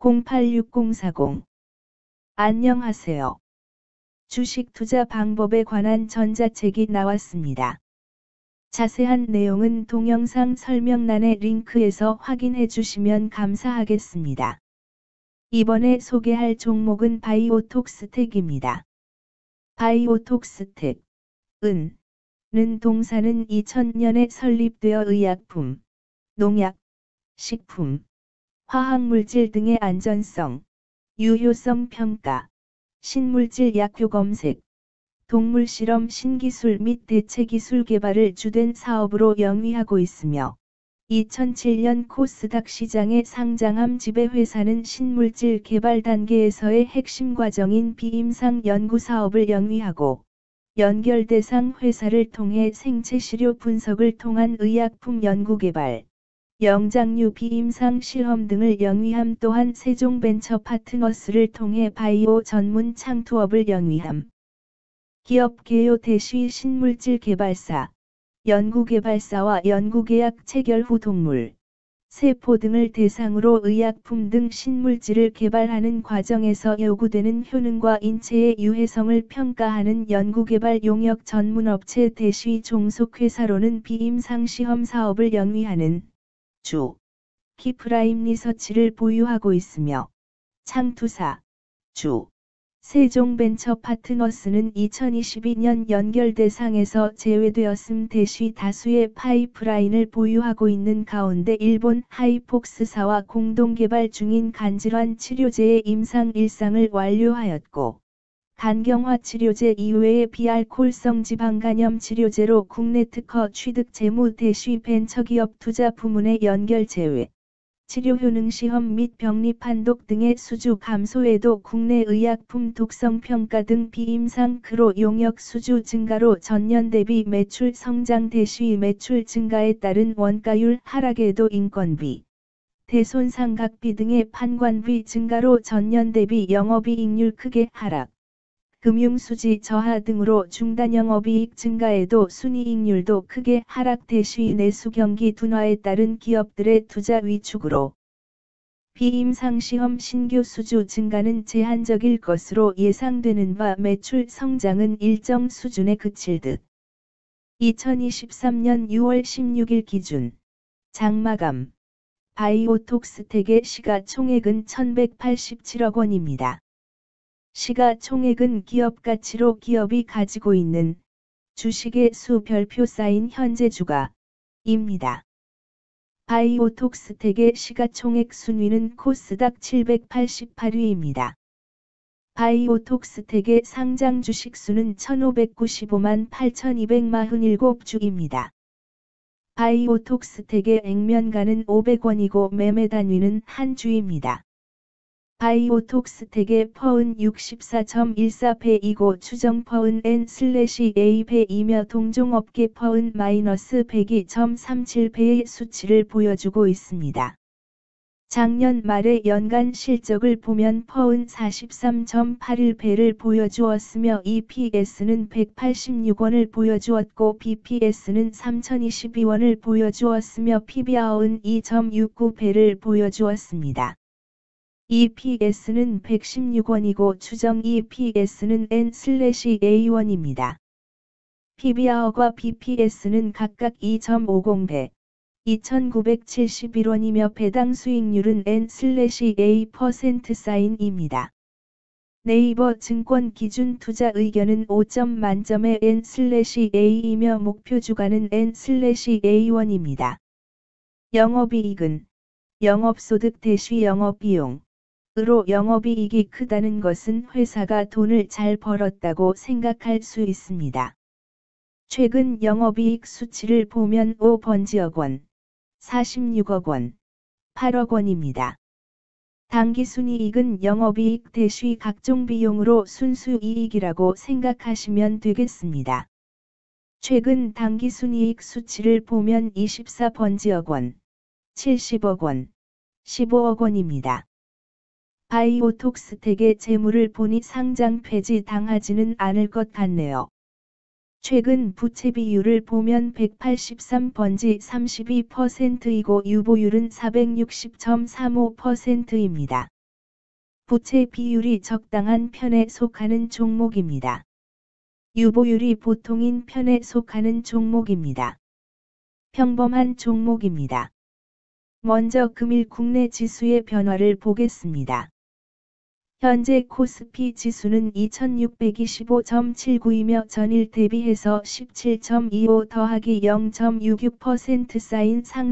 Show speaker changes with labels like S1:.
S1: 086040 안녕하세요. 주식 투자 방법에 관한 전자책이 나왔습니다. 자세한 내용은 동영상 설명란의 링크에서 확인해 주시면 감사하겠습니다. 이번에 소개할 종목은 바이오톡스텍입니다. 바이오톡스텍, 은, 는 동사는 2000년에 설립되어 의약품, 농약, 식품, 화학물질 등의 안전성, 유효성 평가, 신물질 약효 검색, 동물 실험 신기술 및 대체 기술 개발을 주된 사업으로 영위하고 있으며 2007년 코스닥 시장에 상장함 지배회사는 신물질 개발 단계에서의 핵심 과정인 비임상 연구 사업을 영위하고 연결 대상 회사를 통해 생체 시료 분석을 통한 의약품 연구 개발, 영장류 비 임상 실험 등을 영위함 또한 세종벤처 파트너스를 통해 바이오 전문 창투업을 영위함. 기업 개요 대시 신물질 개발사, 연구개발사와 연구계약 체결 후 동물, 세포 등을 대상으로 의약품 등 신물질을 개발하는 과정에서 요구되는 효능과 인체의 유해성을 평가하는 연구개발 용역 전문업체 대시 종속회사로는 비임상 시험 사업을 영위하는 주, 키프라임 리서치를 보유하고 있으며 창투사, 주, 세종벤처 파트너스는 2022년 연결 대상에서 제외되었음 대시 다수의 파이프라인을 보유하고 있는 가운데 일본 하이폭스사와 공동 개발 중인 간질환 치료제의 임상 1상을 완료하였고 간경화 치료제 이외의 비알콜성 지방간염 치료제로 국내 특허 취득 재무 대시 벤처기업 투자 부문의 연결 제외, 치료 효능 시험 및 병리 판독 등의 수주 감소에도 국내 의약품 독성 평가 등 비임상 CRO 용역 수주 증가로 전년 대비 매출 성장 대시 매출 증가에 따른 원가율 하락에도 인건비, 대손상각비 등의 판관비 증가로 전년 대비 영업이익률 크게 하락. 금융수지 저하 등으로 중단 영업이익 증가에도 순이익률도 크게 하락 대시 내수 경기 둔화에 따른 기업들의 투자 위축으로 비임상 시험 신규 수주 증가는 제한적일 것으로 예상되는 바 매출 성장은 일정 수준에 그칠 듯. 2023년 6월 16일 기준 장마감 바이오톡스텍의 시가총액은 1187억 원입니다. 시가총액은 기업 가치로 기업이 가지고 있는 주식의 수 별표 쌓인 현재 주가입니다. 바이오톡스텍의 시가총액 순위는 코스닥 788위입니다. 바이오톡스텍의 상장 주식 수는 1595만 8247주입니다. 바이오톡스텍의 액면가는 500원이고 매매 단위는 한 주입니다. 바이오톡스텍의 퍼은 64.14배이고 추정 퍼은 N/A배이며 동종업계 퍼은 마이너스 102.37배의 수치를 보여주고 있습니다. 작년 말의 연간 실적을 보면 퍼은 43.81배를 보여주었으며 EPS는 186원을 보여주었고 BPS는 3022원을 보여주었으며 PBR은 2.69배를 보여주었습니다. EPS는 116원이고 추정 EPS는 N/A1입니다. PBR과 BPS는 각각 2.50배, 2,971원이며 배당 수익률은 N/A% 사인입니다. 네이버 증권 기준 투자 의견은 5점 만점의 N/A이며 목표 주가는 N/A1입니다. 영업이익은 영업소득 대시 영업비용 으로 영업이익이 크다는 것은 회사가 돈을 잘 벌었다고 생각할 수 있습니다. 최근 영업이익 수치를 보면 5번지억 원, 46억 원, 8억 원입니다. 당기순이익은 영업이익 대시 각종 비용으로 순수이익이라고 생각하시면 되겠습니다. 최근 당기순이익 수치를 보면 24번지억 원, 70억 원, 15억 원입니다. 바이오톡스텍의 재물을 보니 상장 폐지 당하지는 않을 것 같네요. 최근 부채 비율을 보면 183번지 32%이고 유보율은 460.35%입니다. 부채 비율이 적당한 편에 속하는 종목입니다. 유보율이 보통인 편에 속하는 종목입니다. 평범한 종목입니다. 먼저 금일 국내 지수의 변화를 보겠습니다. 현재 코스피 지수는 2625.79이며 전일 대비해서 17.25 더하기 0.66% 쌓인 상